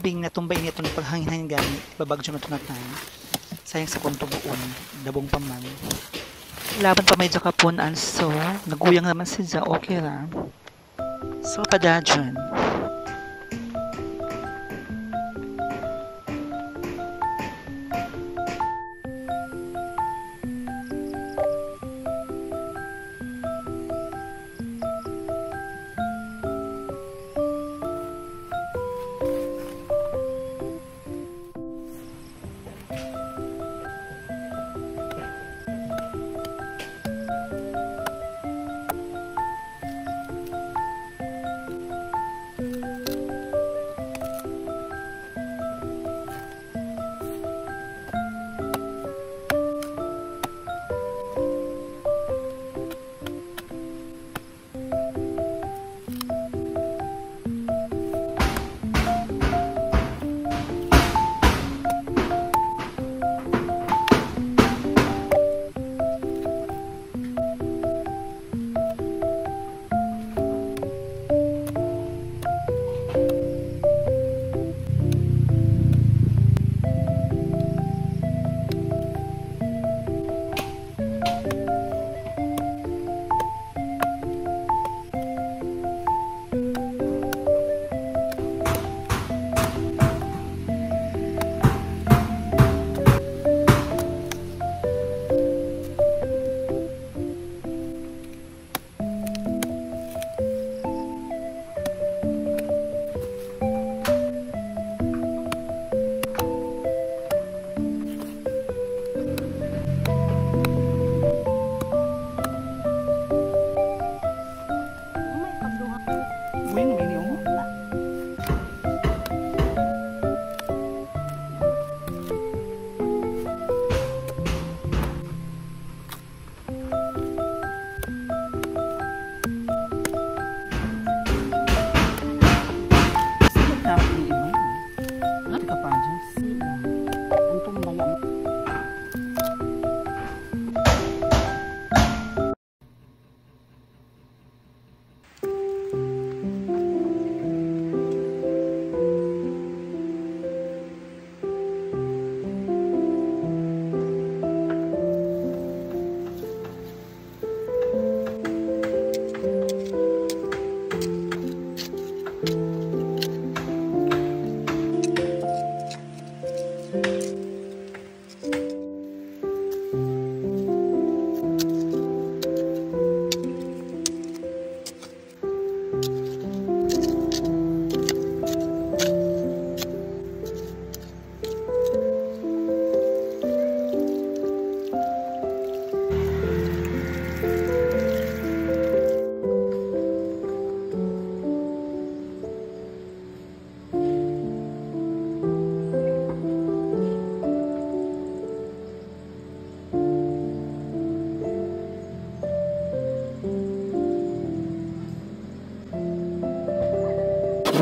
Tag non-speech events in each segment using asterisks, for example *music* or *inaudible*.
sabing natumbay nito ng paghangin gani, babagyo na tunatan. Sayang sa kong tubuon, dabong pa man. Laban pa medyo kapon, so naguyang naman si Ja, okay ra. So, padadyon. 没努力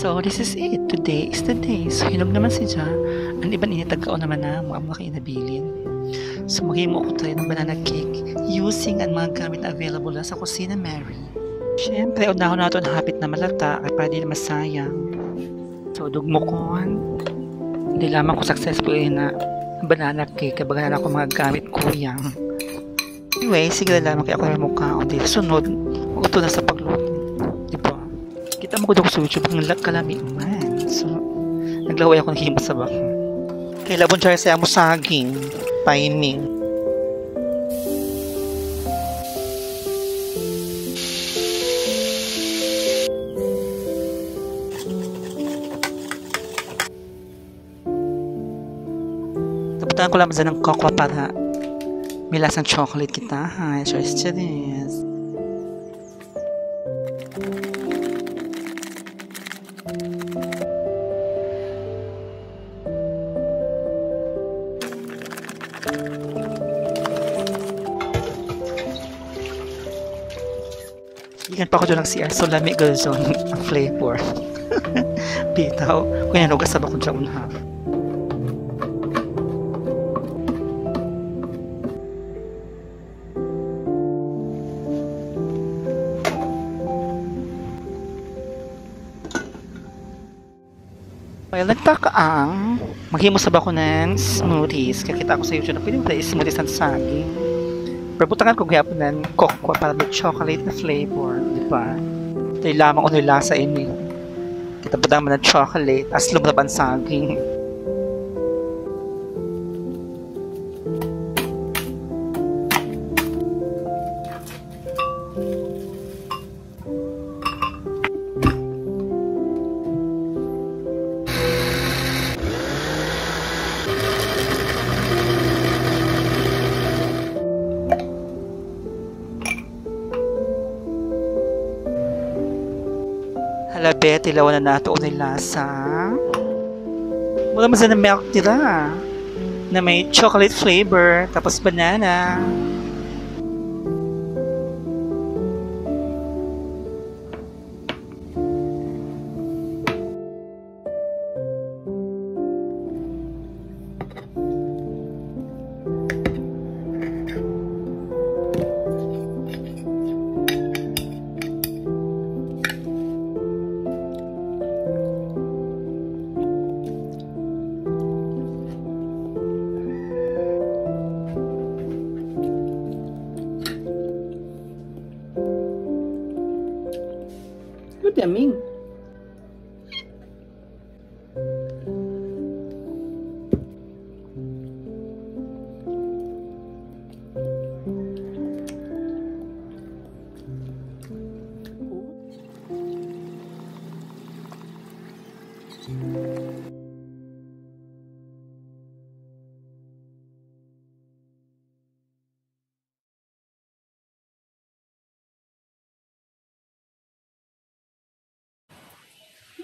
So, this is it. Today is the day. So, hinog naman si Ja. Ang iban initagkaon naman na mga mga inabilin. So, magiging mo ko tayo ng banana cake using ang mga gamit na available na sa kusina Mary. Siyempre, unahon nato ang hapit na malata kaya para di na masayang. So, dugmo ko. Hindi lamang ko successful eh na banana cake kaya baga na ako mga gamit kuyang. Anyway, sige na lamang kaya ako may mukha ko. Di sunod, uto na sa? Kita mo ko doon sa YouTube ang lag kalami man. So, naglaway ako ng himot sa baka. Kay labon siya sa amo saging. Timing. Taputan ko lang dyan ng cocoa para may lasang chocolate kita. Ha, choice this. Ikan pa ako doon ng CR. So, lamig ko doon *laughs* ang flavor. *laughs* Bitaw. Kaya nanugas sa bakong dyan ha. Well, nagtaka ang maghimo sa bako ng smoothies. Kaya kita ko sa YouTube na pwede mo tayo smoothies ng saging. Pero butangan ko gaya po ng cocoa para may chocolate na flavor. Di ba? Ito yung lamang ko nila sa ini. Kita po naman ng chocolate as lumabas saging. Hala, bet, ilawan na nato ng lasa. Wala man na milk nila. Na may chocolate flavor, tapos banana. Escute a mim.